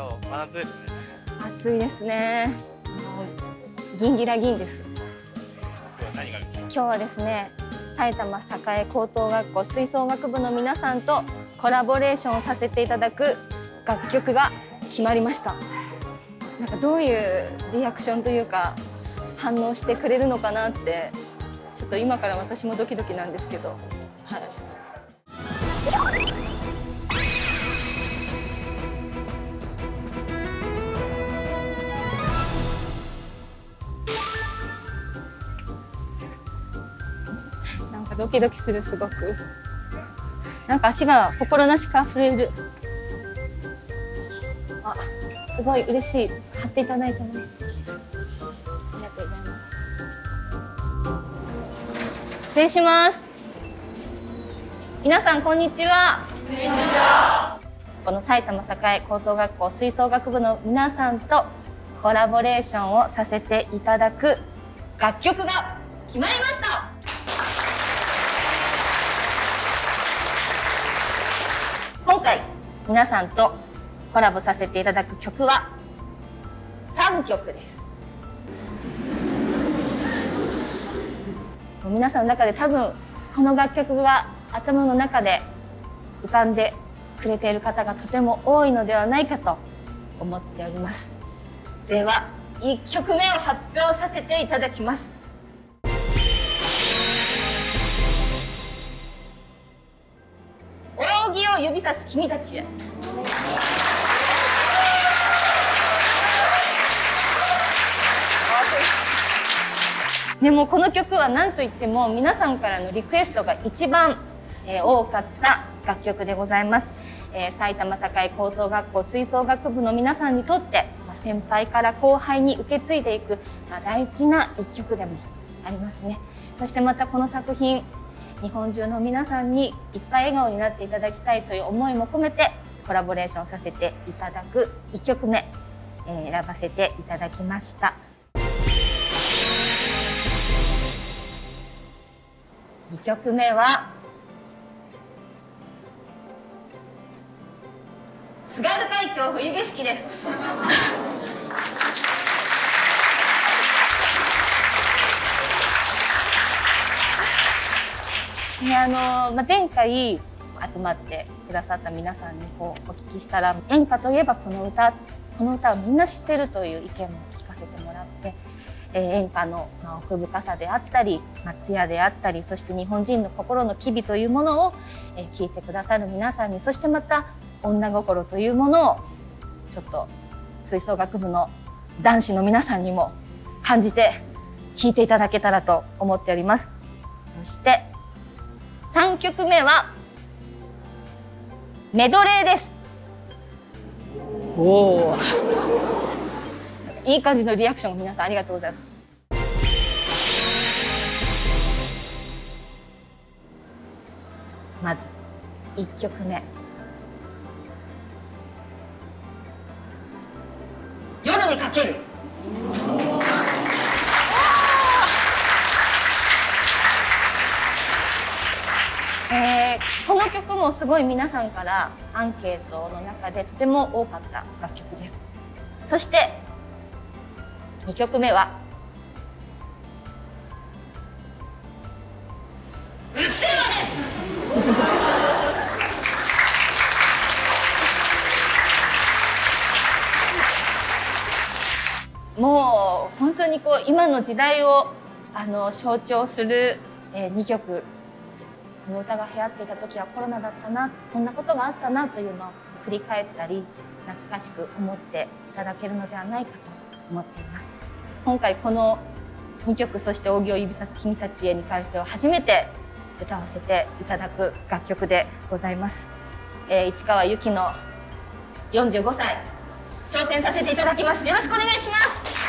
ど真夏ですね暑いですね。もうギンギラギンです。今日は何があるんですか今日はですね埼玉栄高等学校吹奏楽部の皆さんとコラボレーションをさせていただく楽曲が決まりました。なんかどういうリアクションというか反応してくれるのかなってちょっと今から私もドキドキなんですけどドキドキするすごく。なんか足が心なしか震える。あすごい嬉しい。貼っていただいてます。ありがとうございます。失礼します。皆さんこんにちは。この埼玉栄高等学校吹奏楽部の皆さんとコラボレーションをさせていただく楽曲が決まりました。今回皆さんとコラボさせていただく曲は3曲です。皆さんの中で多分この楽曲が頭の中で浮かんでくれている方がとても多いのではないかと思っております。では1曲目を発表させていただきます。指さす君たちへ。でもこの曲は何といっても皆さんからのリクエストが一番、えー多かった楽曲でございます、えー埼玉栄高等学校吹奏楽部の皆さんにとって、まあ先輩から後輩に受け継いでいく、まあ大事な一曲でもありますね。そしてまたこの作品日本中の皆さんにいっぱい笑顔になっていただきたいという思いも込めてコラボレーションさせていただく1曲目、えー選ばせていただきました。2曲目は津軽海峡冬景色です。であのまあ、前回集まってくださった皆さんにこうお聞きしたら演歌といえばこの歌この歌をみんな知ってるという意見も聞かせてもらって、えー演歌の、まあ、奥深さであったり松屋であったりそして日本人の心の機微というものを、えー聞いてくださる皆さんにそしてまた女心というものをちょっと吹奏楽部の男子の皆さんにも感じて聞いていただけたらと思っております。そして3曲目はメドレーです。おお。いい感じのリアクション皆さんありがとうございます。まず1曲目。夜にかける。曲もすごい皆さんからアンケートの中でとても多かった楽曲です。そして2曲目は「うっせぇわ」です。もう本当にこう今の時代をあの象徴する、え2曲。この歌が流行っていた時はコロナだったなこんなことがあったなというのを振り返ったり懐かしく思っていただけるのではないかと思っています。今回この2曲そして扇を指さす君たちへに関しては初めて歌わせていただく楽曲でございます、えー市川由紀の45歳挑戦させていただきます。よろしくお願いします。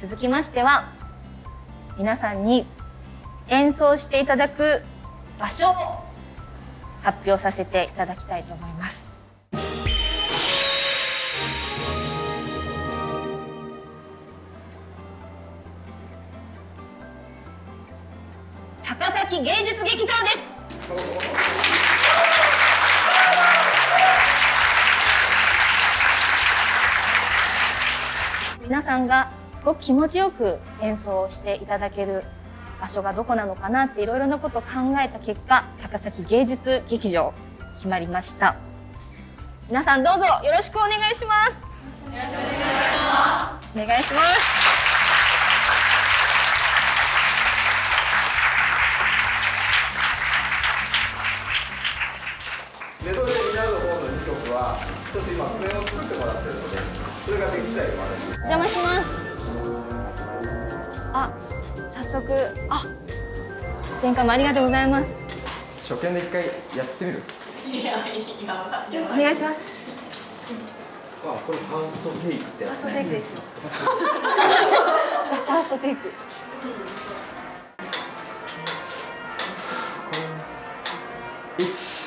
続きましては皆さんに演奏していただく場所を発表させていただきたいと思います。高崎芸術劇場です。皆さんがすごく気持ちよく演奏していただける場所がどこなのかなっていろいろなことを考えた結果高崎芸術劇場決まりました。皆さんどうぞよろしくお願いします。お願いします。メドレーになる方の2曲はちょっと今譜面を作ってもらってるのでそれができたらお話お邪魔します。あ早速。あ前回もありがとうございます。初見で一回やってみる？お願いします。あこれファーストテイクってファーストテイクですよ。ザ ファーストテイク。1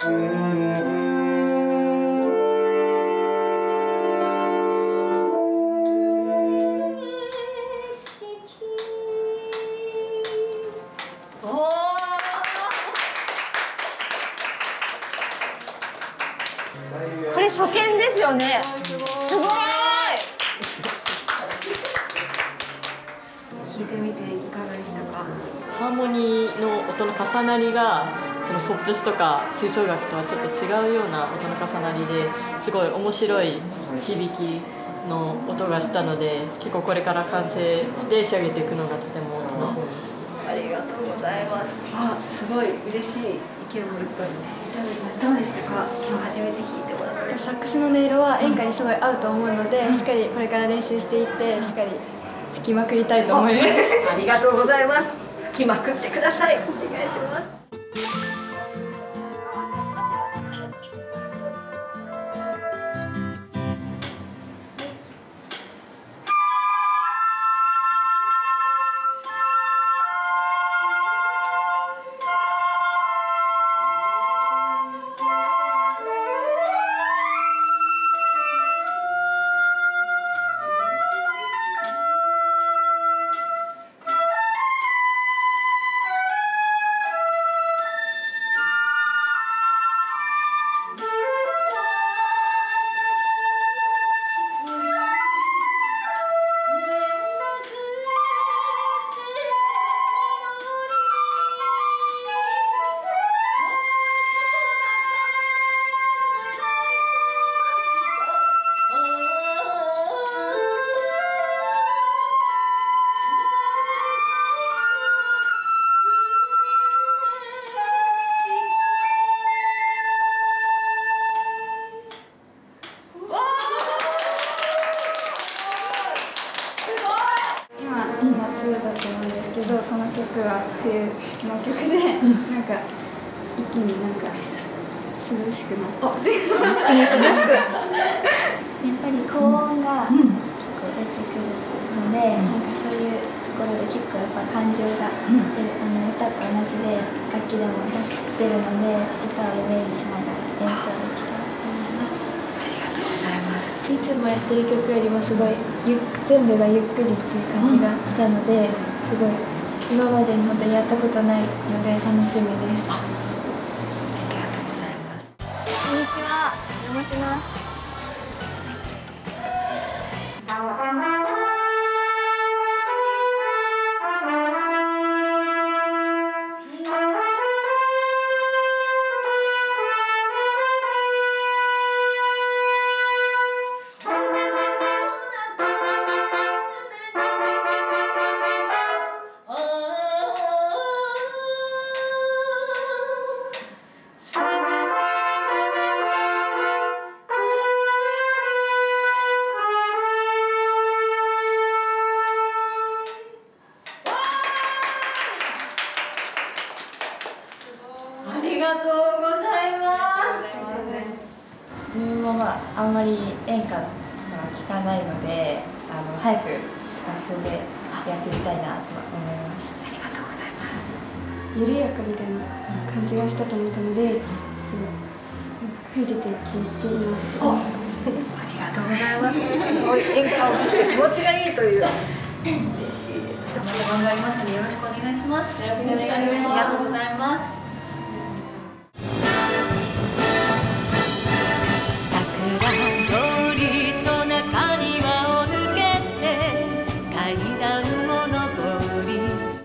これ初見ですよね。すごい。聞いてみていかがでしたか？ハーモニーの音の重なりがそのポップスとか吹奏楽とはちょっと違うような音の重なりです。ごい面白い。響きの音がしたので結構これから完成して仕上げていくのがとても楽しみです。ありがとうございます。あすごい嬉しい意見もいっぱいどうでしたか今日初めて弾いてもらってサックスの音色は演歌にすごい合うと思うので、しっかりこれから練習していってしっかり吹きまくりたいと思います。ありがとうございます。吹きまくってください。お願いしますど、この曲は冬の曲で、なんか一気になんか涼しくなって。涼しく。やっぱり高音が結構出てくるので、なんかそういうところで結構やっぱ感情が出る、あの歌と同じで楽器でも出してるので歌をイメージしながら演奏できたらと思います。いつもやってる曲よりもすごいゆ全部がゆっくりっていう感じがしたので、すごい今までに本当にやったことないので楽しみです。こんにちは。お邪魔します「りがとうございます。自分もまああんまり演歌は聞かないのであの早く進んでやってみたいなと思います。ありがとうございます。緩やかみたいな感じがしたと思ったので、すごい吹いてて気持ちいいなと思いましたありがとうございます。すごい演歌を聞いて気持ちがいいという。嬉しい。頑張ります。のでよろしくお願いします。よろしくお願いします。ありがとうございます。